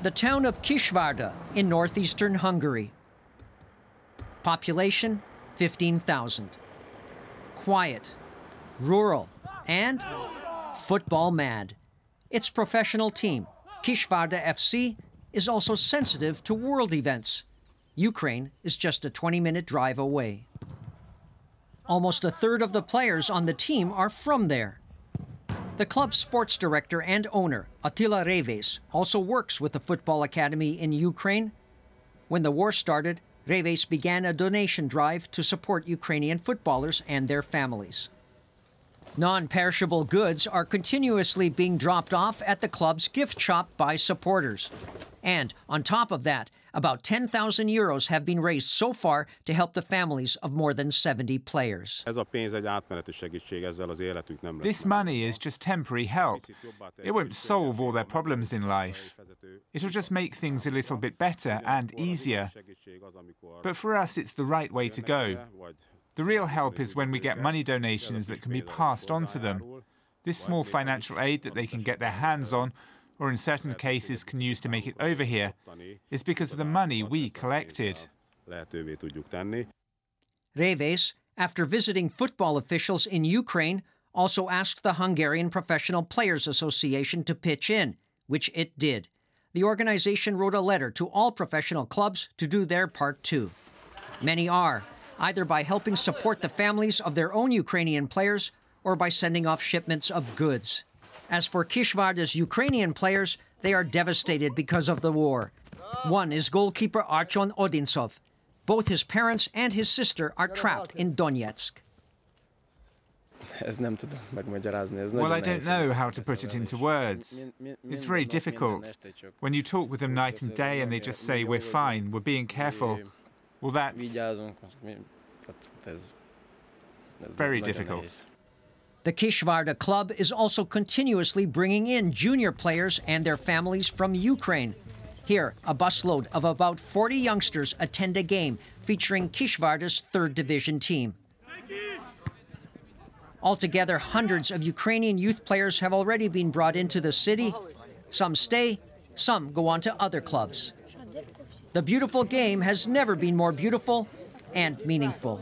the town of Kisvárda in northeastern Hungary. Population 15,000. Quiet, rural, and football mad. Its professional team, Kisvárda FC, is also sensitive to world events. Ukraine is just a 20 minute drive away. Almost a third of the players on the team are from there. The club's sports director and owner, Attila Reves, also works with the football academy in Ukraine. When the war started, Reves began a donation drive to support Ukrainian footballers and their families. Non perishable goods are continuously being dropped off at the club's gift shop by supporters. And on top of that, about 10,000 euros have been raised so far to help the families of more than 70 players. This money is just temporary help. It won't solve all their problems in life. It'll just make things a little bit better and easier. But for us, it's the right way to go. The real help is when we get money donations that can be passed on to them. This small financial aid that they can get their hands on, or in certain cases can use to make it over here, is because of the money we collected. Reves, after visiting football officials in Ukraine, also asked the Hungarian Professional Players Association to pitch in, which it did. The organization wrote a letter to all professional clubs to do their part too. Many are, either by helping support the families of their own Ukrainian players or by sending off shipments of goods. As for Kisvárda's Ukrainian players, they are devastated because of the war. One is goalkeeper Archon Odinsov. Both his parents and his sister are trapped in Donetsk. Well, I don't know how to put it into words. It's very difficult. When you talk with them night and day and they just say, we're fine, we're being careful, well, that's very difficult. The Kisvárda club is also continuously bringing in junior players and their families from Ukraine. Here, a busload of about 40 youngsters attend a game featuring Kisvárda's third division team. Altogether, hundreds of Ukrainian youth players have already been brought into the city. Some stay, some go on to other clubs. The beautiful game has never been more beautiful and meaningful.